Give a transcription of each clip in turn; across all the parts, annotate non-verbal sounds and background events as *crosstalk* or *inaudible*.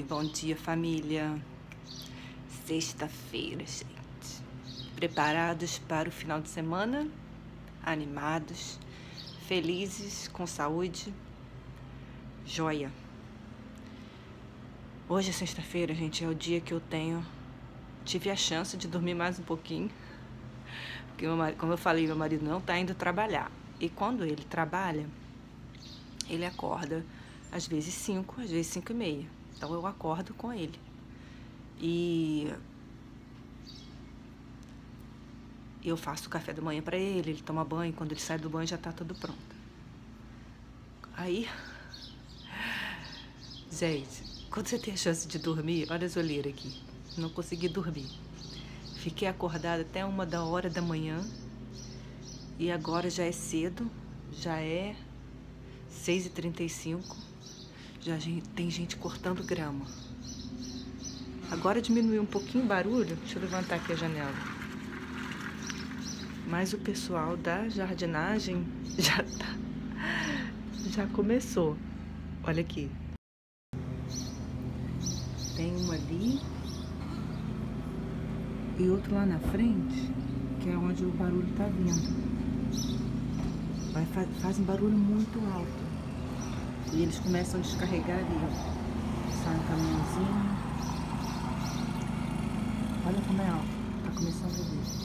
Bom dia, família. Sexta-feira, gente. Preparados para o final de semana? Animados, felizes, com saúde? Joia. Hoje é sexta-feira, gente, é o dia que eu tenho. Tive a chance de dormir mais um pouquinho. Porque, marido, como eu falei, meu marido não tá indo trabalhar. E quando ele trabalha, ele acorda às vezes 5, às vezes 5 e meia então eu acordo com ele. E eu faço o café da manhã para ele, ele toma banho, quando ele sai do banho já tá tudo pronto. Aí, gente, quando você tem a chance de dormir, olha as olheiras aqui. Não consegui dormir. Fiquei acordada até uma da hora da manhã. E agora já é cedo, já é 6h35. Já tem gente cortando grama. Agora diminuiu um pouquinho o barulho. Deixa eu levantar aqui a janela. Mas o pessoal da jardinagem *laughs* já tá, já começou. Olha aqui. Tem um ali e outro lá na frente, que é onde o barulho tá vindo. Vai, faz um barulho muito alto. E eles começam a descarregar ó. Sai um caminhãozinho. Olha como é alto. Tá começando a ver.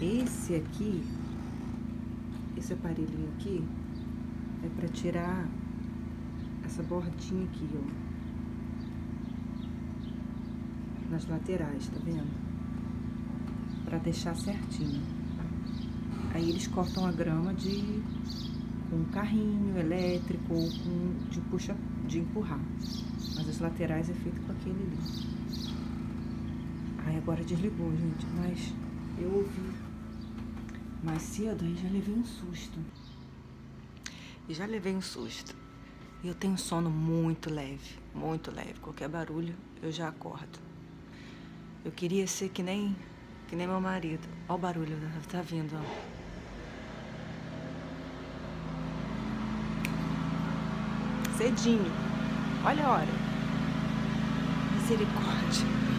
É. Esse aqui, esse aparelhinho aqui, é para tirar essa bordinha aqui, ó. Nas laterais, tá vendo? para deixar certinho. Aí eles cortam a grama de com um carrinho elétrico ou com de puxa de empurrar. Mas as laterais é feito com aquele ali. Aí agora desligou, gente, mas eu ouvi mais cedo aí já levei um susto. E já levei um susto. E eu tenho sono muito leve, muito leve. Qualquer barulho eu já acordo. Eu queria ser que nem que nem meu marido. Olha o barulho, tá vindo, ó. Cedinho. Olha a hora. Misericórdia.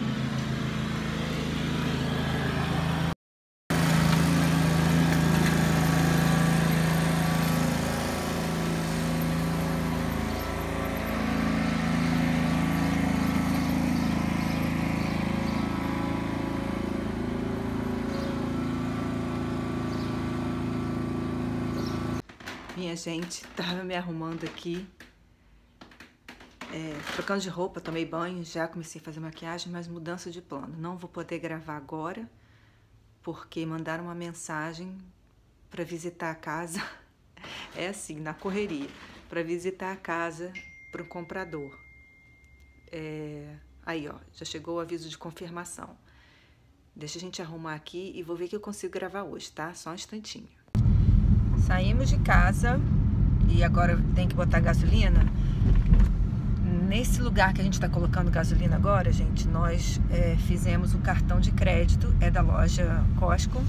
Minha gente, tava me arrumando aqui, é, trocando de roupa, tomei banho, já comecei a fazer maquiagem, mas mudança de plano. Não vou poder gravar agora, porque mandaram uma mensagem para visitar a casa. *laughs* É assim, na correria, para visitar a casa para o comprador. É, aí, ó, já chegou o aviso de confirmação. Deixa a gente arrumar aqui e vou ver que eu consigo gravar hoje, tá? Só um instantinho. Saímos de casa e agora tem que botar gasolina. Nesse lugar que a gente está colocando gasolina agora, gente, nós é, fizemos o cartão de crédito, é da loja Costco.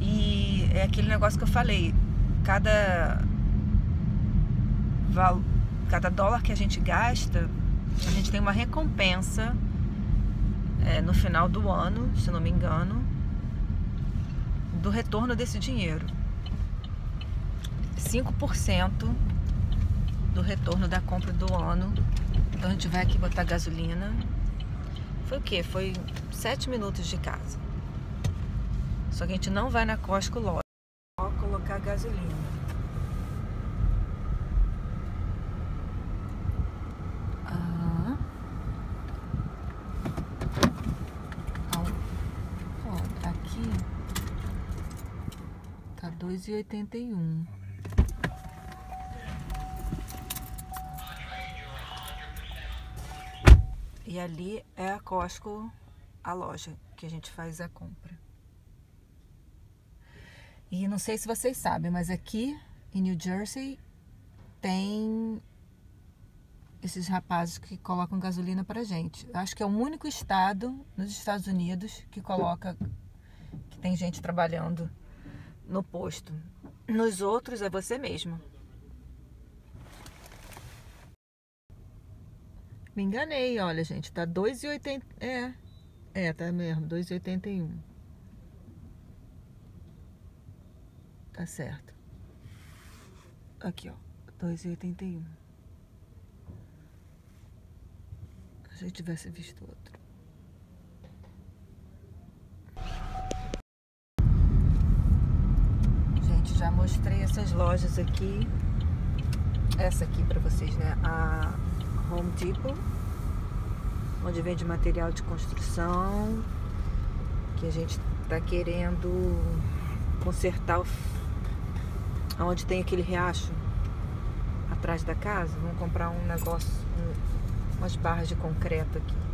E é aquele negócio que eu falei, cada, cada dólar que a gente gasta, a gente tem uma recompensa é, no final do ano, se não me engano, do retorno desse dinheiro. 5% do retorno da compra do ano. Então a gente vai aqui botar gasolina. Foi o que? Foi 7 minutos de casa. Só que a gente não vai na Costco loja. Só colocar gasolina. Ah. Aqui tá 2,81. E ali é a Costco, a loja que a gente faz a compra. E não sei se vocês sabem, mas aqui em New Jersey tem esses rapazes que colocam gasolina pra gente. Acho que é o único estado nos Estados Unidos que coloca tem gente trabalhando no posto. Nos outros é você mesmo. Me enganei, olha, gente, tá 2,80. É, é, tá mesmo, 2,81. Tá certo. Aqui, ó, 2,81. Se eu tivesse visto outro. Gente, já mostrei essas lojas aqui. Essa aqui pra vocês, né? A Home Depot, onde vende material de construção, que a gente está querendo consertar onde tem aquele riacho atrás da casa. Vamos comprar um negócio, um, umas barras de concreto aqui.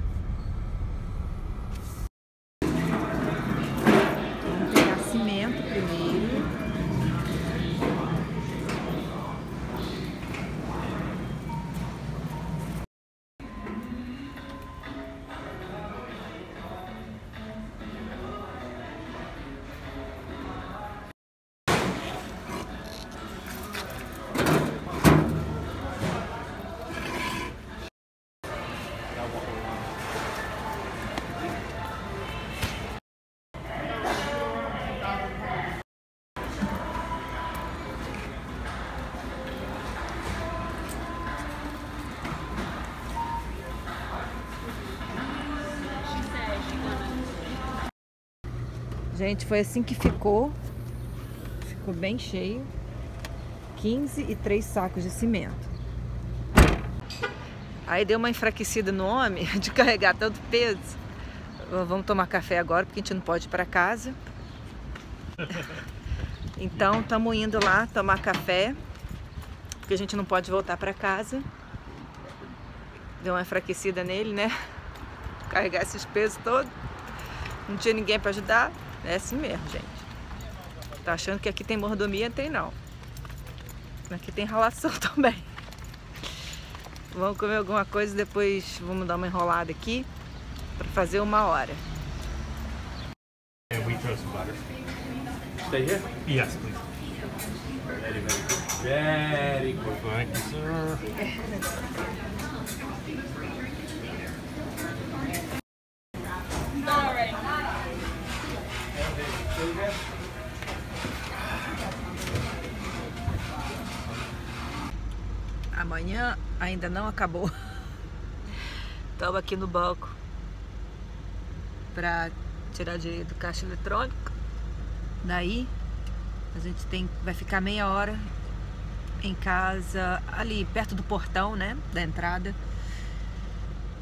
Gente, foi assim que ficou. Ficou bem cheio. 15 e 3 sacos de cimento. Aí deu uma enfraquecida no homem *laughs* de carregar tanto peso. Vamos tomar café agora, porque a gente não pode ir para casa. *laughs* Então, estamos indo lá tomar café, porque a gente não pode voltar para casa. Deu uma enfraquecida nele, né? *laughs* Carregar esses pesos todos. Não tinha ninguém para ajudar. É assim mesmo, gente. Tá achando que aqui tem mordomia? Tem não. Aqui tem ralação *laughs* também. Vamos comer alguma coisa e depois vamos dar uma enrolada aqui para fazer uma hora. Stay here? Yes, please. Very good. Very good. Thank you, sir. *laughs* Amanhã ainda não acabou. Estamos aqui no banco para tirar dinheiro do caixa eletrônico. Daí a gente tem, vai ficar meia hora em casa, ali perto do portão, né, da entrada,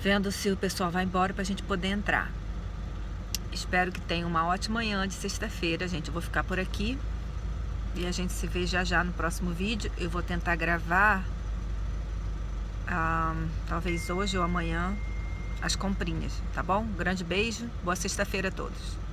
vendo se o pessoal vai embora para a gente poder entrar. Espero que tenha uma ótima manhã de sexta-feira, gente. Eu vou ficar por aqui e a gente se vê já já no próximo vídeo. Eu vou tentar gravar, ah, talvez hoje ou amanhã, as comprinhas, tá bom? Grande beijo, boa sexta-feira a todos.